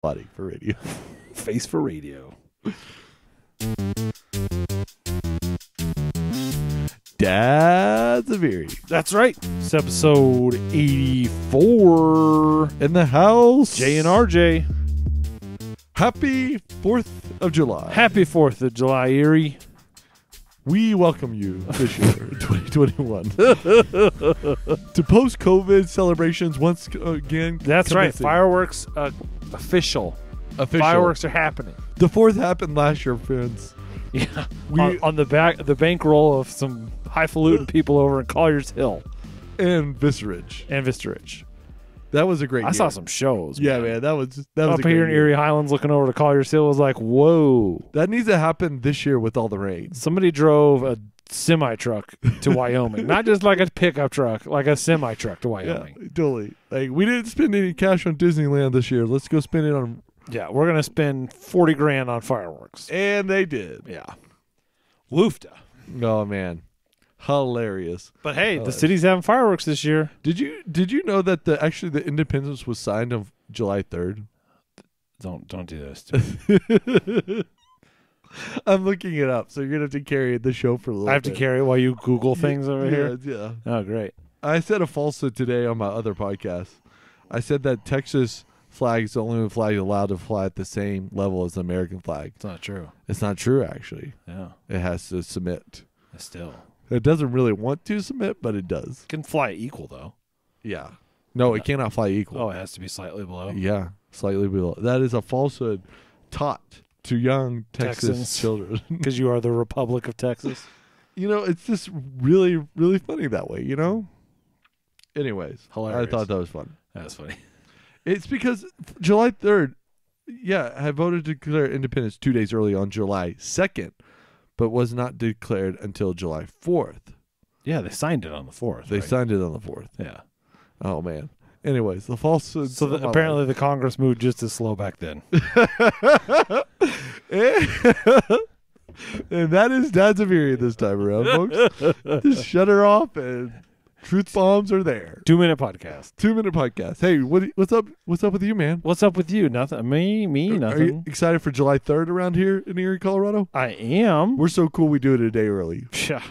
body for radio. Face for radio. Dads of Erie. That's right. It's episode 84. In the house. J and RJ. Happy 4th of July. Happy 4th of July, Erie. we welcome you this year, 2021, to post COVID celebrations once again. That's right. Fireworks uh, official. Official. Fireworks are happening. The 4th happened last year, friends. Yeah. We- on, on the back the bankroll of some highfalutin people over in Collier's Hill And Vista Ridge. and Vista Ridge. That was a great I saw some shows. Yeah, man. That was that was Up here great in year. Erie Highlands looking over to Collier's Hill was like, whoa. That needs to happen this year with all the rain. Somebody drove a semi truck to Wyoming. Not just like a pickup truck, like a semi truck to Yeah, Wyoming. totally. Like we didn't spend any cash on Disneyland this year. Let's go spend it on. Yeah, we're gonna spend forty grand on fireworks. And they did. Yeah. Woofta. Oh man, hilarious. But hey, Oh, the uh, city's having fireworks this year. Did you did you know that the actually the independence was signed on July third? Don't don't do this. I'm looking it up, so you're gonna have to carry the show for a little. I have to carry it while you Google things over yeah, here. Yeah, Oh, great. I said a falsehood today on my other podcast. I said that Texas flag is the only flag allowed to fly at the same level as the American flag. It's not true. It's not true, actually. Yeah. It has to submit. Still. It doesn't really want to submit, but it does. It Can fly equal though. Yeah. No, it cannot fly equal. Oh, it has to be slightly below. Yeah, slightly below. That is a falsehood taught to young Texas Texans. children. Because you are the Republic of Texas. you know, it's just really, really funny that way, you know? Anyways, Hilarious. I thought that was fun. That's funny. It's because July 3rd, yeah, I voted to declare independence two days early on July 2nd, but was not declared until July 4th. Yeah, they signed it on the fourth. They right? signed it on the 4th. Yeah. Oh, man. Anyways, the falsehood. So the, apparently the Congress moved just as slow back then. and that is Dads of Erie this time around, folks. Just shut her off, and truth bombs are there. Two minute podcast. Two minute podcast. Hey, what what's up? What's up with you, man? What's up with you? Nothing. Me, me, Are you nothing. excited for July third around here in Erie, Colorado? I am. We're so cool. We do it a day early. Yeah.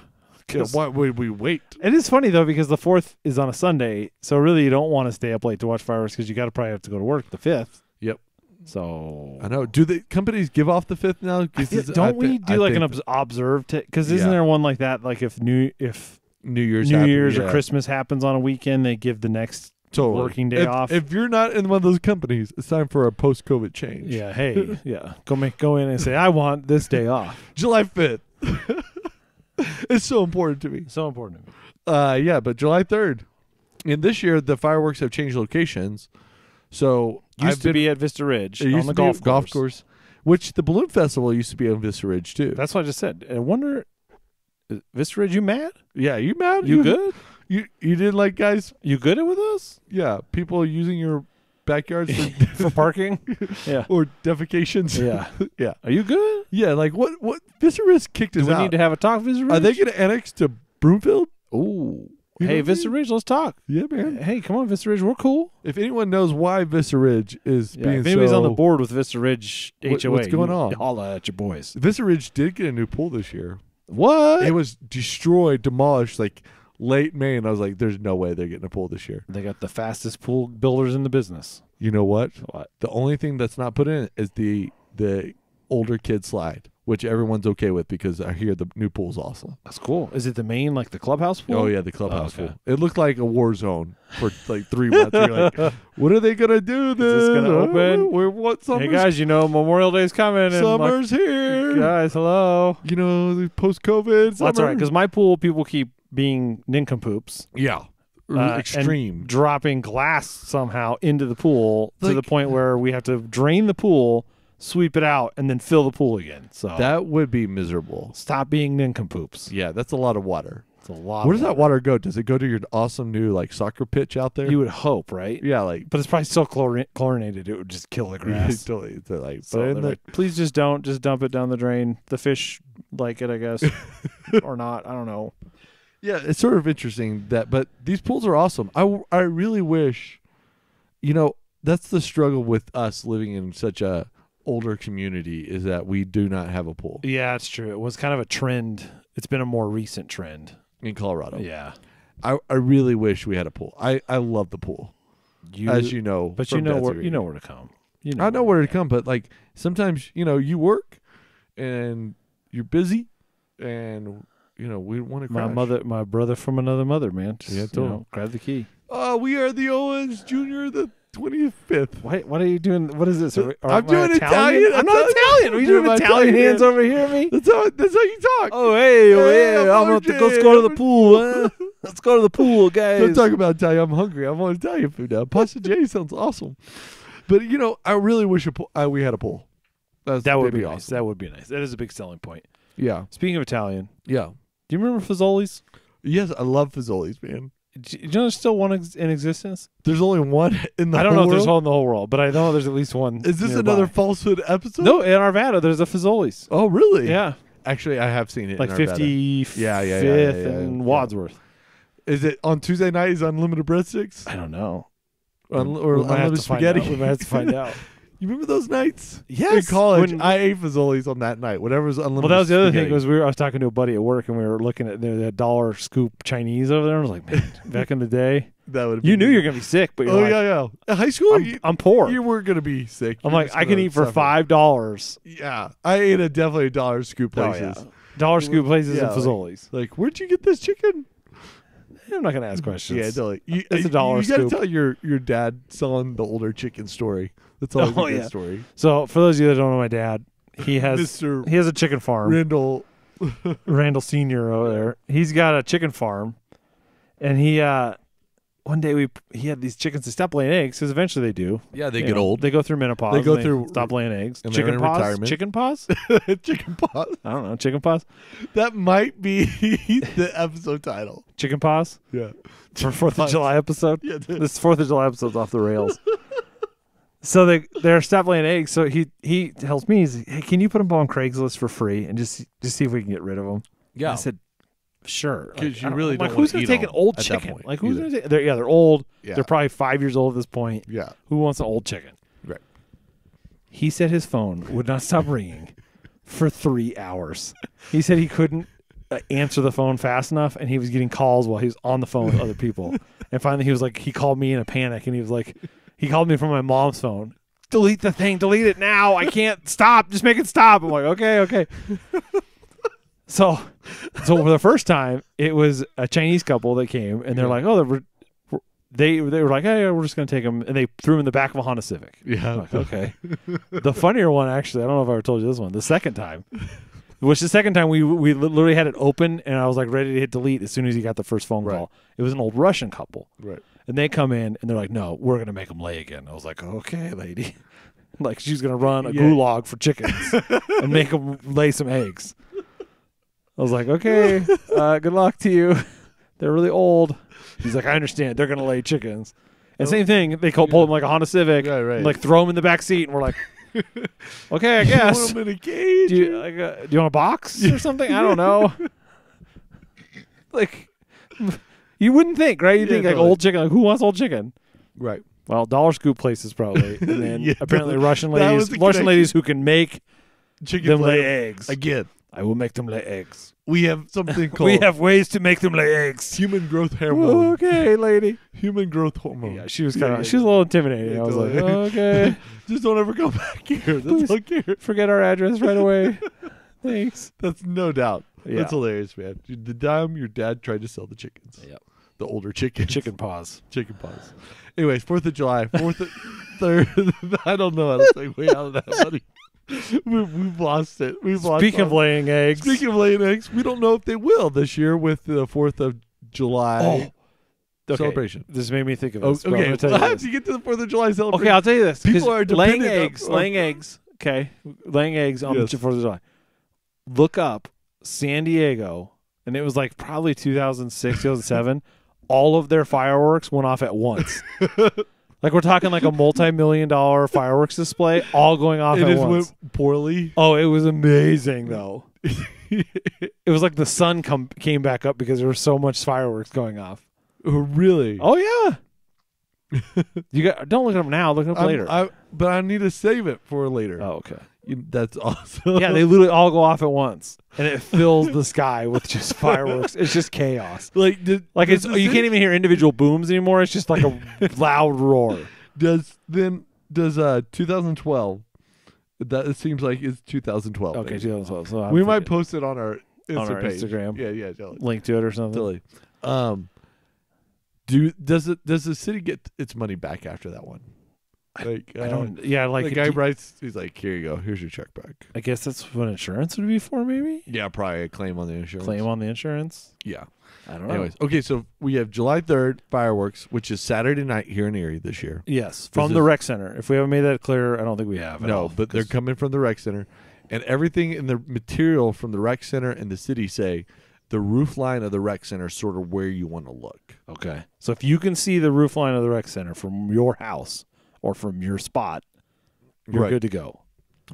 Yeah, why would we wait? It is funny though because the fourth is on a Sunday, so really you don't want to stay up late to watch fireworks because you got to probably have to go to work the fifth. Yep. So I know. Do the companies give off the fifth now? I 'Cause feel- don't I we thi- do I like an think obs- observed? Because isn't Yeah. there one like that? Like if new if New Year's, New happen- Year's yeah, or Christmas happens on a weekend, they give the next. totally. working day If- off? If you're not in one of those companies, it's time for a post-COVID change. Yeah. Hey. yeah. Go make go in and say I want this day off. July fifth. it's so important to me. So important to me. Uh, yeah, but July third. And this year, the fireworks have changed locations. So Used I've to been- be at Vista Ridge on the golf a golf course. course, which the balloon festival used to be on Vista Ridge too. That's what I just said. I wonder, Vista Ridge, you mad? yeah, you mad? You good? You you didn't like guys? You good with us Yeah, people using your backyards for, for parking? yeah. or defecations. Yeah. yeah, Are you good? yeah. Like what? What? Ridge kicked Do us we out. need to have a talk, Vista Are they going to annex to Broomfield? Ooh. You Hey, Vista? Ridge, let's talk. Yeah, man. Hey, come on, Vista Ridge, we're cool. If anyone knows why Vista Ridge is Yeah, being if anybody's so, on the board with Vista Ridge What- HOA, what's going on? Holla at your boys. Vista Ridge did get a new pool this year. What? It was destroyed, demolished like late May, and I was like, "There's no way they're getting a pool this year." they got the fastest pool builders in the business. You know what? What? The only thing that's not put in is the the older kid slide, which everyone's okay with because I hear the new pool's awesome. That's cool. Is it the main, like the clubhouse pool? Oh yeah, the clubhouse oh, okay. pool. It looked like a war zone for like three months. You're like, what are they gonna do? This, this gonna I open? We're what Hey guys, you know Memorial Day's coming. And like, summer's here. guys, hello. You know, post COVID. Well, that's all right, because my pool, people keep being nincompoops, yeah, uh, extreme. dropping glass somehow into the pool to the point where we have to drain the pool, sweep it out, and then fill the pool again. So That would be miserable. stop being nincompoops. Yeah, that's a lot of water. It's a lot. Where does that water go? Does it go to your awesome new like soccer pitch out there? You would hope, right? yeah, like But it's probably so chlori- chlorinated it would just kill the grass. totally. It's like, So they're like, please just don't. Just dump it down the drain. The fish like it, I guess, or not. I don't know. Yeah, it's sort of interesting that. But these pools are awesome. I, I really wish, you know, that's the struggle with us living in such a older community is that we do not have a pool Yeah, it's true. It was kind of a trend. It's been a more recent trend. in Colorado. Yeah. I, I really wish we had a pool. I, I love the pool, You, as you know. but you from know Dad's where Arena. you know where to come. You know I know where where to come, but like sometimes you know you work and you're busy, and you know we want to. My mother, my brother from another mother, man. Just, Yeah, you know, grab the key. Oh, we are the Owens Junior, the twenty fifth. Why? What are you doing? What is this? Are, are I'm doing Italian. I'm not Italian. Are you doing doing Italian Italian hands over here me? That's how that's how you talk. Oh hey, oh, Hey, hey, I'm about to go, let's go to the pool. Huh? let's go to the pool, guys. Don't talk about Italian. I'm hungry. I want Italian food now. Pasta J sounds awesome, but you know I really wish a pool, uh, we had a pool. That's, that would be awesome. nice. That would be nice. That is a big selling point. Yeah, Speaking of Italian, yeah. Do you remember Fazoli's? Yes, I love Fazoli's, man. Do you know there's still one ex- in existence? There's only one in the I don't know if there's one in the whole world, but I know there's at least one. Is this nearby. another falsehood episode? No, in Arvada, there's a Fazoli's. Oh, really? Yeah, Actually, I have seen it. like. 55th Yeah, yeah, yeah, yeah, yeah, and. Wadsworth. Is it on Tuesday night? Is unlimited breadsticks I don't know. Un- or we unlimited spaghetti? We might have to find out. You remember those nights? Yes. In college, when- I ate Fazoli's on that night. Whatever was unlimited. Well, that was the other thing was we were, I was talking to a buddy at work and we were looking at the, dollar scoop Chinese over there. I was like, man, back in the day, that would. you knew you were gonna be sick, but you're Oh like, yeah, yeah. High school, I'm, you, I'm poor. you weren't gonna be sick. I'm You're like, I can eat for suffer. five dollars. Yeah, I ate a definitely oh, dollar scoop places. Oh, yeah. Dollar scoop places Yeah, and like- Fazoli's. Like, where'd you get this chicken? I'm not gonna ask questions. Yeah, totally. You, It's a dollar You gotta tell your your dad selling the older chicken story. That's always Oh, a good yeah. story. So for those of you that don't know my dad, he has Mr. he has a chicken farm. Randall. Randall Senior over there. He's got a chicken farm, and he uh one day we he had these chickens that stop laying eggs because eventually they do. Yeah, they You get know, old. They go through menopause. They go and through- stop laying eggs. and Chicken in paws. retirement. Chicken paws. chicken paws. I don't know. Chicken paws. That might be the episode title. Chicken paws Yeah. for Fourth of. July episode. Yeah. dude. This Fourth of July episode's off the rails. So they they're stop laying eggs. So he he tells me, he's, hey, can you put them on Craigslist for free and just just see if we can get rid of them? Yeah. I said, sure. 'Cause Like, you really I'm like, who's gonna eat take an old chicken? point Like who's gonna take? They're yeah, they're old. yeah. They're probably five years old at this point. yeah. Who wants an old chicken? Right. He said his phone would not stop ringing for three hours. He said he couldn't uh, answer the phone fast enough, and he was getting calls while he was on the phone with other people. and finally, he was like, he called me in a panic, and he was like, he called me from my mom's phone. Delete the thing. Delete it now. I can't stop. Just make it stop. I'm like, okay, okay. So, so for the first time, it was a Chinese couple that came, and they're Yeah. like, oh, they're, they they were like, hey, we're just gonna take them, and they threw them in the back of a Honda Civic. Yeah. Like, okay. the funnier one, actually, I don't know if I ever told you this one. The second time, which the second time we we literally had it open, and I was like ready to hit delete as soon as he got the first phone Right. call. It was an old Russian couple, Right. And they come in and they're like, no, we're gonna make them lay again. I was like, okay, lady. like she's gonna run a Yeah. gulag for chickens and make them lay some eggs. I was like, okay, uh, good luck to you. They're really old. He's like, I understand. They're gonna lay chickens. And Oh. same thing, they call, pull them like a Honda Civic, Right, right. and, like throw them in the back seat, and we're like, okay, I You guess. 'em in a cage? Do you, like, uh, do you want a box or something? I don't know. like, you wouldn't think, right? You Yeah, think like totally. old chicken. Like, who wants old chicken? right. Well, dollar scoop places probably, and then Yeah, apparently that- Russian ladies, Russian connection. ladies who can make Chicken them lay eggs. Again, I will make them lay eggs. we have something called We have ways to make them lay eggs. human growth hormone. Okay, lady. Human growth hormone. Yeah, she was kind of yeah, she was a little intimidating. Yeah, I was like, totally. okay, Just don't ever come back here. That's Please. okay. forget our address right away. Thanks. That's no doubt. Yeah. That's hilarious, man. The time your dad tried to sell the chickens. Yep. The older chickens. Chicken paws. Chicken paws. Anyways, Fourth of July, Fourth, of, third. I don't know how to say way out of that, buddy. We, we've lost it. We've lost. Speaking of laying eggs, speaking of laying eggs, we don't know if they will this year with the Fourth of July oh, okay. celebration. This made me think of Oh, this. but I'm okay, tell well, you how this. do you get to the Fourth of July celebration? Okay, I'll tell you this. People are laying eggs. on- laying eggs. Okay, laying eggs on Yes. the Fourth of July. Look up San Diego, and it was like probably 2006, 2007. all of their fireworks went off at once. like we're talking like a multi-million dollar fireworks display, all going off it at just once. went poorly. Oh, it was amazing though. It was like the sun come came back up because there was so much fireworks going off. Oh, really? Oh yeah. You got don't look it up now. Look it up I'm- later. I, but I need to save it for later. oh, okay. You- that's awesome. Yeah, they literally all go off at once, and it fills the sky with just fireworks. It's just chaos. like did, Like it's you can't even hear individual booms anymore. It's just like a loud roar. does then does uh 2012 that it seems like it's 2012 Okay, maybe. 2012. So I'm we might post it on our Insta On our page. Instagram. yeah yeah totally. link to it or something. totally um do does it does the city get its money back after that one like I uh, don't. Yeah, like the guy writes he's like here you go here's your check back I guess that's what insurance would be for. Maybe yeah probably a claim on the insurance claim on the insurance. yeah I don't know. anyways okay so we have july 3rd fireworks which is saturday night here in erie this year Yes, from the rec center. If we haven't made that clear, I don't think we have. No, all, but they're coming from the rec center, and everything in the material from the rec center and the city say the roof line of the rec center is sort of where you want to look. okay. So if you can see the roof line of the rec center from your house or from your spot, you're Right. good to go.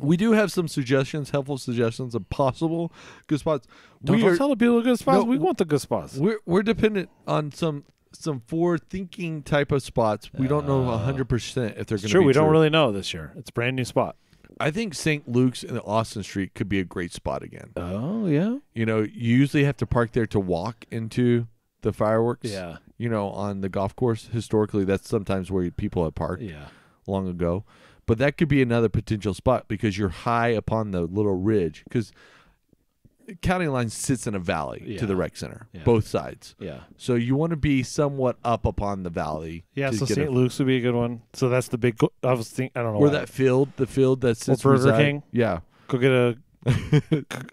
We do have some suggestions, helpful suggestions of possible good spots. Don't, we don't are, tell the people good spots. No, we want the good spots. we're we're dependent on some some forward thinking type of spots. We don't know Uh, hundred percent if they're going to true. be We don't really know this year. It's a brand new spot. I think St. Luke's and Austin Street could be a great spot again. Oh yeah. You know, you usually have to park there to walk into the fireworks. Yeah. you know, on the golf course. Historically, that's sometimes where people have parked Yeah. long ago. But that could be another potential spot because you're high upon the little ridge. Because County Line sits in a valley to the rec center, Yeah. both sides. Yeah. So you want to be somewhat up upon the valley. Yeah. So St. Luke's would be a good one. So that's the big. I was thinking. I don't know. or why. that field, the field that sits Burger King? Yeah, Go get a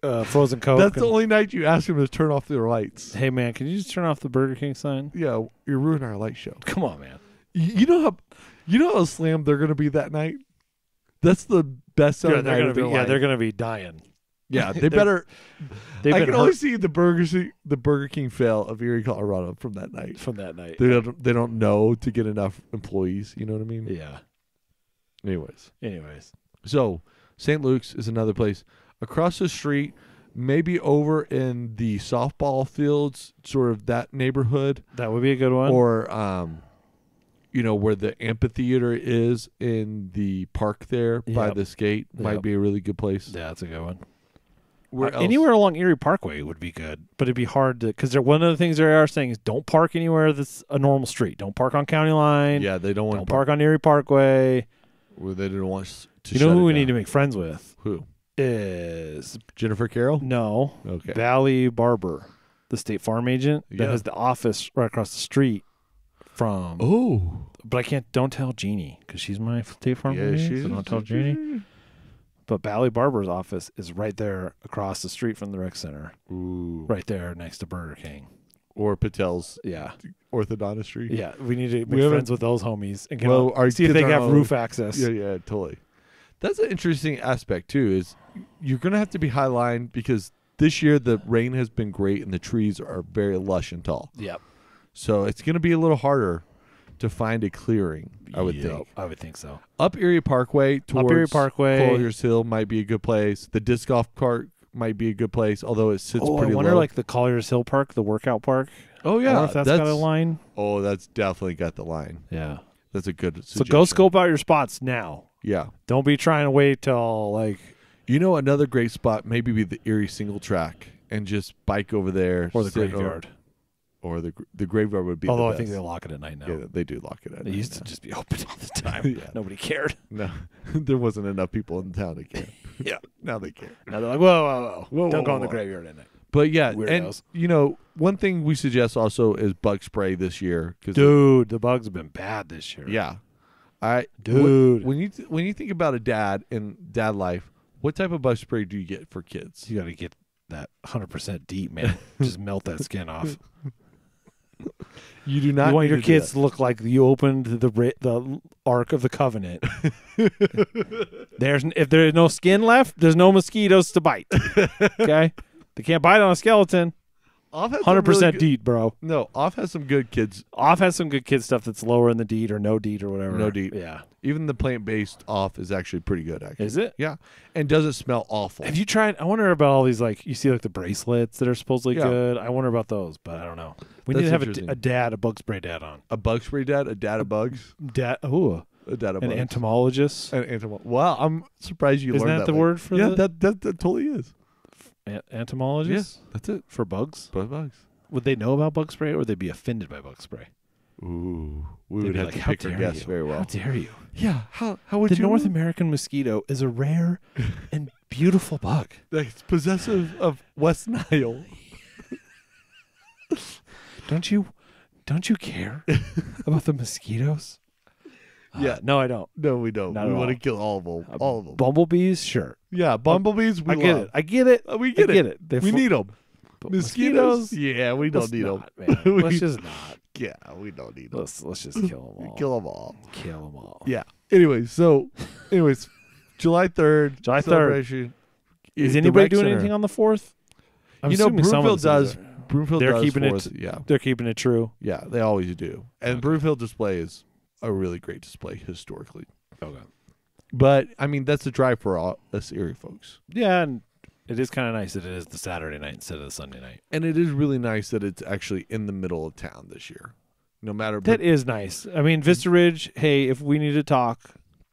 uh, frozen Coke. that's the and- only night you ask them to turn off their lights. Hey man, can you just turn off the Burger King sign? Yeah, you're ruining our light show. Come on, man. You you know how, you know how slammed they're going to be that night. That's the best selling Yeah, they're night gonna of be. their Yeah, life. they're gonna be dying. Yeah, they They're- better. They've I been can hurt only see the Burger King, the Burger King fail of Erie, Colorado from that night. from that night. They don't. They don't know to get enough employees. You know what I mean? Yeah. Anyways, Anyways, so St. Luke's is another place across the street. Maybe over in the softball fields, sort of that neighborhood, that would be a good one. or um, you know where the amphitheater is in the park there by Yep. the skate might Yep. be a really good place. yeah, that's a good one. Where Uh, else? Anywhere along Erie Parkway would be good, but it'd be hard to because one of the things they are saying is don't park anywhere that's a normal street. Don't park on County Line. Yeah, they don't want Don't to park park on Erie Parkway. where they didn't want to. You know shut who it we need to make friends with Who? Is Jennifer Carroll. no Okay. Valley Barber, the State Farm agent that Yeah. has the office right across the street from. Oh, But I can't. Don't tell Jeannie because she's my State Farm yeah, agent. she's so don't tell Jeannie. But Valley Barber's office is right there across the street from the rec center, Ooh. right there next to Burger King. Or Patel's Yeah, orthodontistry. yeah. We need to make We haven't- friends with those homies and get Well, on- our see if kids they have all- roof access. yeah, yeah, totally. That's an interesting aspect too. Is you're gonna have to be high line because this year the rain has been great and the trees are very lush and tall. Yep. So it's gonna be a little harder to find a clearing. I would Yep, think I would think so. up Erie Parkway towards Up Erie Parkway. Collier's Hill might be a good place. The disc golf cart might be a good place, although it sits oh, I wonder, low. like the Colliers Hill Park, the workout park. oh yeah, if that's got a line. Oh, that's definitely got the line. Yeah. That's a good. So go scope out your spots now. Yeah. Don't be trying to wait till like You know, another great spot maybe be the Erie single track and just bike over there, or the graveyard. or, or the the graveyard would be. Although I think they lock it at night now. yeah, they do lock it at. They night used to just be open all the time. Yeah. Nobody cared. no, there wasn't enough people in town to care. Yeah. now they care. Now they're like, whoa, whoa, whoa. Whoa, Don't whoa, go in the whoa. graveyard at night. But yeah, and you know, one thing we suggest also is bug spray this year because Dude, the bugs have been bad this year. yeah, I Dude. when you th- when you think about a dad and dad life, what type of bug spray do you get for kids? You got to get that 100% DEET, man. Just melt that skin off. You do not you want your to kids to look like you opened the the Ark of the Covenant. there's if there's no skin left, there's no mosquitoes to bite. Okay, they can't bite on a skeleton. Off has some Hundred really percent good- DEET, bro. No, off has some good kids Off has some good kid stuff that's lower in the DEET or no DEET or whatever. No DEET. Yeah, Even the plant based off is actually pretty good. Actually, Is it? yeah, and doesn't smell awful. Have you tried? I wonder about all these like you see like the bracelets that are supposedly Yeah. good. I wonder about those, but I don't know. We need to have a, a dad, a bug spray dad on. a bug spray dad, a dad of bugs, Dad, ooh, a dad of an bugs. entomologist. An entomo- Wow, I'm surprised you learned. Isn't learned that that. the way. word for yeah, the that, that that totally is. An- entomologist That's it. for bugs? Bug bugs. Would they know about bug spray or would they be offended by bug spray? Ooh, we They'd would have like, to pick our you? very well. How dare you? Yeah, how how would the you? North American mosquito is a rare and beautiful bug. That's possessive of West Nile. Don't you? Don't you care about the mosquitoes? Yeah. Uh, no, I don't. No, we don't. Not we at want to kill all of them. Uh, all of them. Bumblebees, sure. yeah, bumblebees. We I get love. it. I get it. Uh, we I get it. get it. They We fl- need them. but Mosquitoes? Yeah, we don't let's need them. not, man. We- let's just not. Yeah, we don't need them. Let's let's just kill them all. Kill them all. Kill them all. Yeah. Anyway, so, anyways, July third. July 3rd. celebration. Is anybody doing anything on the fourth? You know, Broomfield does. Broomfield They're does keeping it-. Yeah, They're keeping it true. yeah, they always do. And. Broomfield display is a really great display historically. Okay. But I mean, that's the drive for all us Erie folks. Yeah, and it is kind of nice that it is the Saturday night instead of the Sunday night. And it is really nice that it's actually in the middle of town this year. No matter That is nice. I mean, mm-hmm. Vista Ridge. Hey, if we need to talk,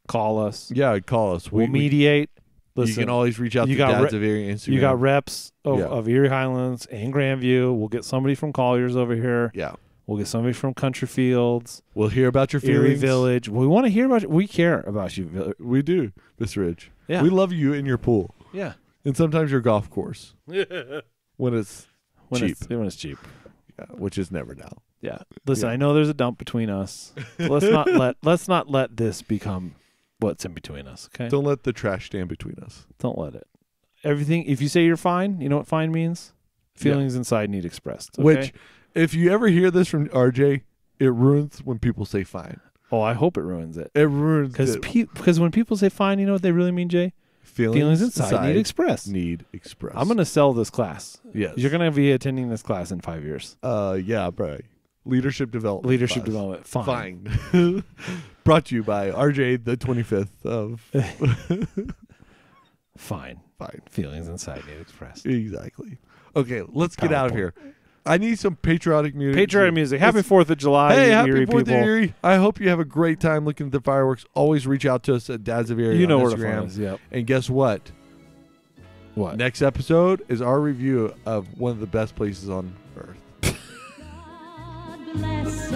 call us. yeah, call us. We'll mediate. Listen, you can always reach out you to got Dads re- of Erie Instagram. You got reps of, Yeah. of Erie Highlands and Grandview. We'll get somebody from Colliers over here. yeah. We'll get somebody from Country Fields, We'll hear about your feelings. Erie. Village. We want to hear about you. We care about you. We do, Mr. Ridge. Yeah. We love you in your pool Yeah. and sometimes your golf course when it's When cheap, It's, when it's cheap. yeah, which is never now. Yeah. Listen, Yeah. I know there's a dump between us. let's not let let's not let this become what's in between us. Okay. Don't let the trash stand between us. Don't let it. Everything. If you say you're fine, you know what fine means. Yeah. Feelings inside need expressed. okay? Which, if you ever hear this from RJ, it ruins when people say fine. oh, I hope it ruins it. It ruins Because it. because when people say fine, you know what they really mean, Jay. feelings, Feelings inside, need expressed. need expressed. I'm gonna sell this class. yes. You're gonna be attending this class in five years. uh yeah, bro. Leadership development. Leadership class. development. Fine. Fine. Brought to you by RJ, the 25th of Fine. Fine. Feelings inside need expressed. Exactly. Okay, let's get out of here. I need some patriotic music. Patriotic music. Happy Fourth of July, Hey, happy Erie Fourth of people. Erie! I hope you have a great time looking at the fireworks. Always reach out to us at Dads of Erie You know on where to find us. Yep. And guess what? What? Next episode is our review of one of the best places on earth. God bless